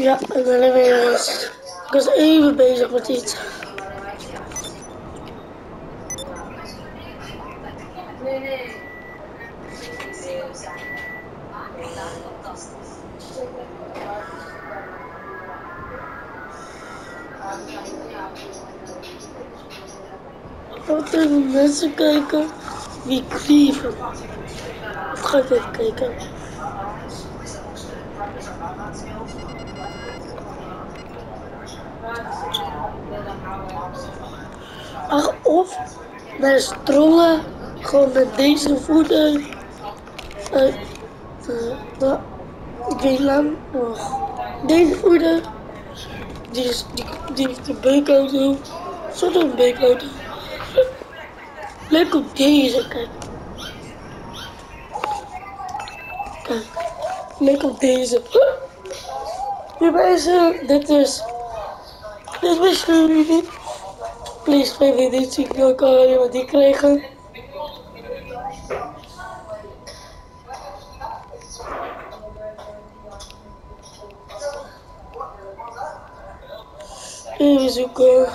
Ja, ik ben er weer eens. Ik was even bezig met iets. Wat even mensen kijken wie klieven. Of ga ik even kijken. Of bij strollen gewoon met deze voeten. Uh, uh, ik weet lang nog. Deze voeten. Die, is, die, die heeft een beukauto. Zo'n een beukauto. Leuk op deze, kijk. Kijk. Leuk op deze. Hier mensen, dit is. Dit wisten jullie niet. Please, baby, dit ik ook al wat die kregen. Even zoeken.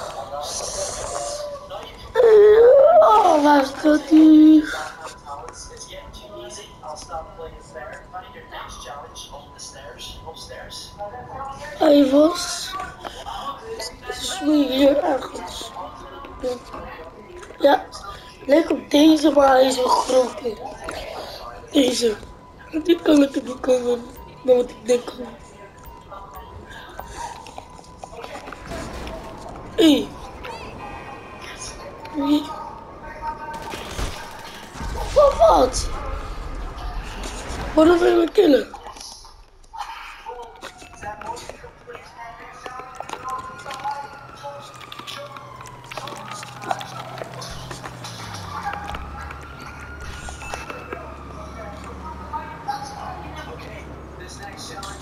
Oh, waar staat die? It's getting too easy. I'll lijkt op deze, maar hij is wel groter. Deze. Die kan ik niet komen. Dan wat ik denk. Hey. Wie? Wat? wat? Waarom wil je me killen?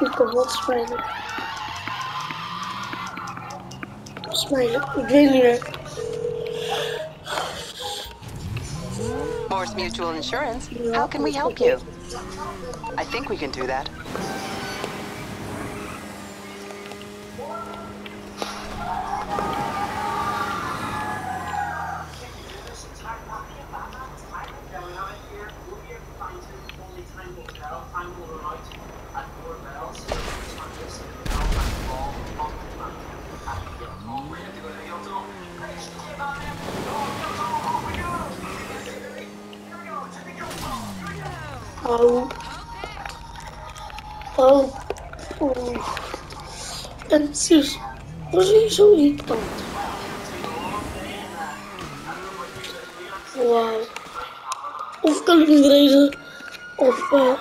niet kapot, spijtig. Spijtig, ik weet niet meer. Morse Mutual Insurance. How can we help you? I think we can do that. Paulo, é preciso. Hoje sou então. Uau! Vou ficar na igreja. Opa!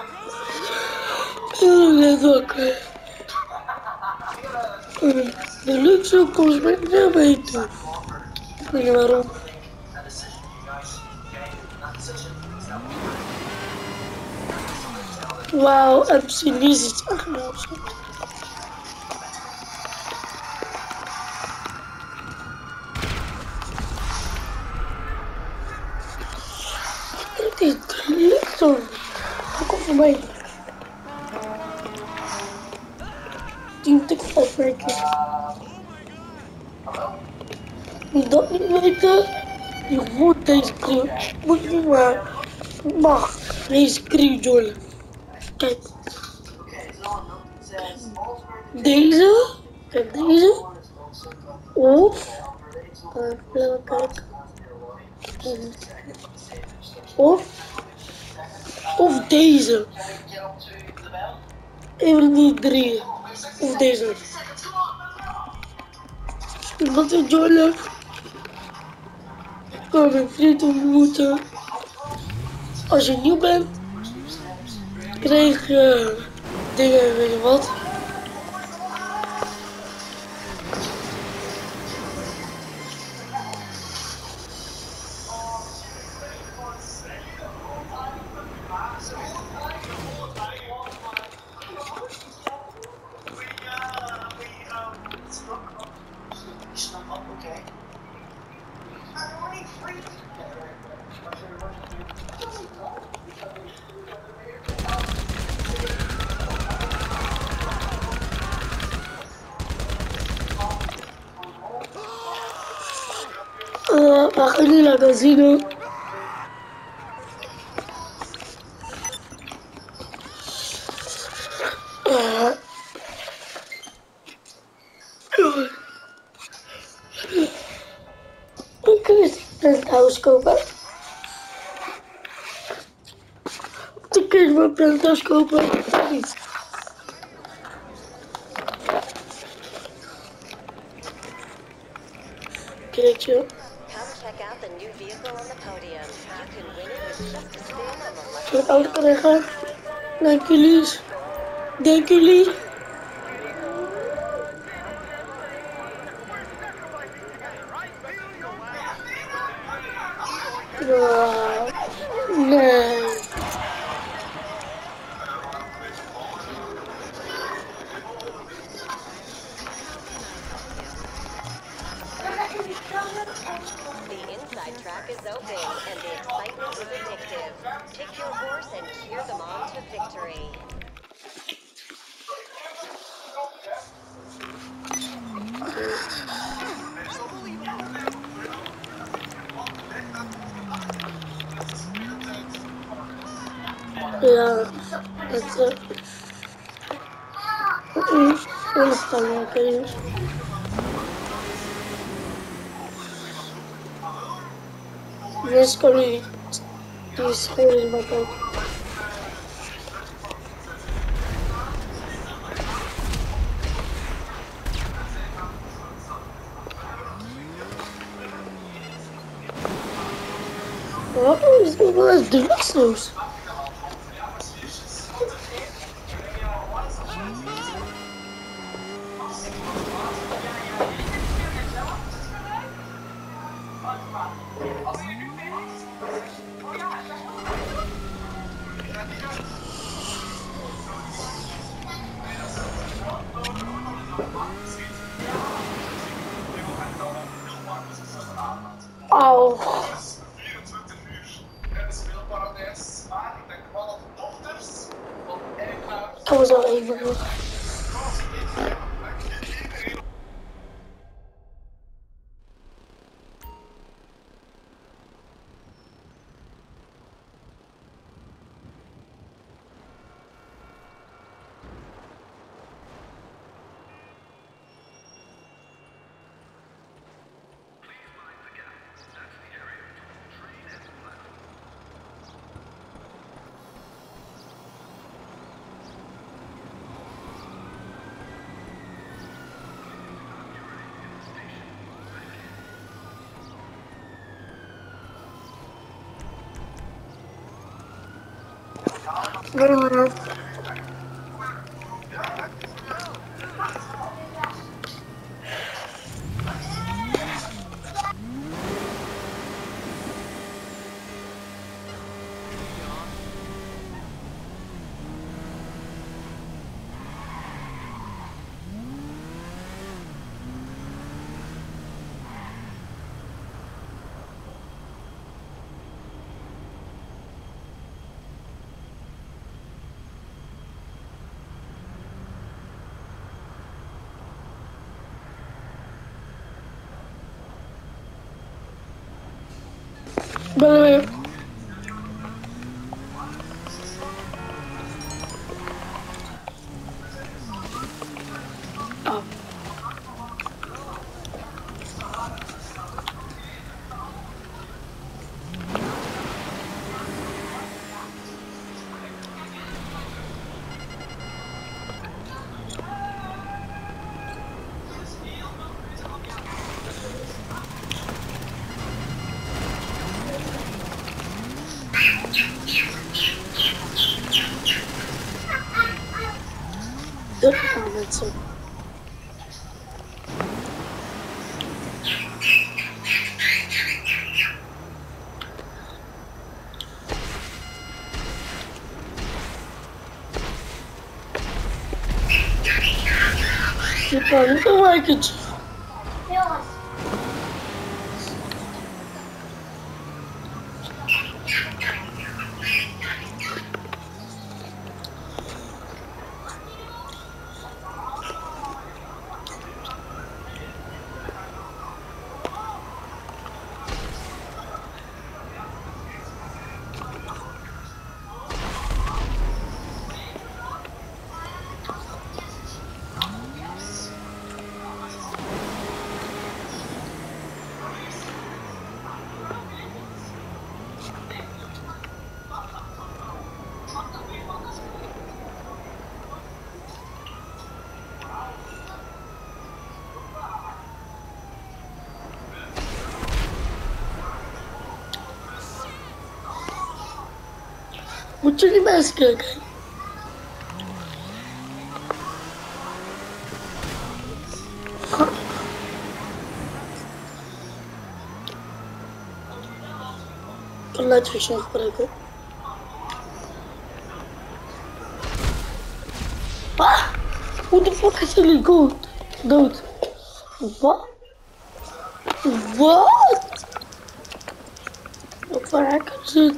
Olha, doca! Delícia com os medicamentos. Melhoram. MC Lies is aangenomen. Dit lukt zo. Kom voor mij. Die moet ik afwerken. Dat niet weten, je moet deze crew, moet niet maar, mag deze crew joinen. Deze. Kijk deze. Of. Of. Of deze. Even die drie. Of deze. Wat is joinen? Ik kan mijn vriend ontmoeten. als je nieuw bent, kreeg je dingen, weet je wat. Ach, in die Lagosine. plantar Eu quero plantar as coupas. Queria. The new vehicle on podium. You can? Dank jullie. Dank jullie. Is open and the excitement is addictive. Pick your horse and cheer them on to victory. Ja, het uh, is dan lekker, just gonna use holding button. What are these dinosaurs? Thank you. Нормально. Bye. тоже там отсюда. Типа, ну давай, кичи. Moet jullie mensen kijken. Ik kan light vision gebruiken. Ah! Hoe de fuck is jullie dood? Dood. Wat? Wat? Wat voor hacker is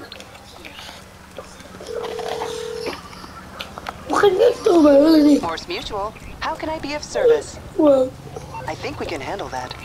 Morse Mutual. How can I be of service? Well, I think we can handle that.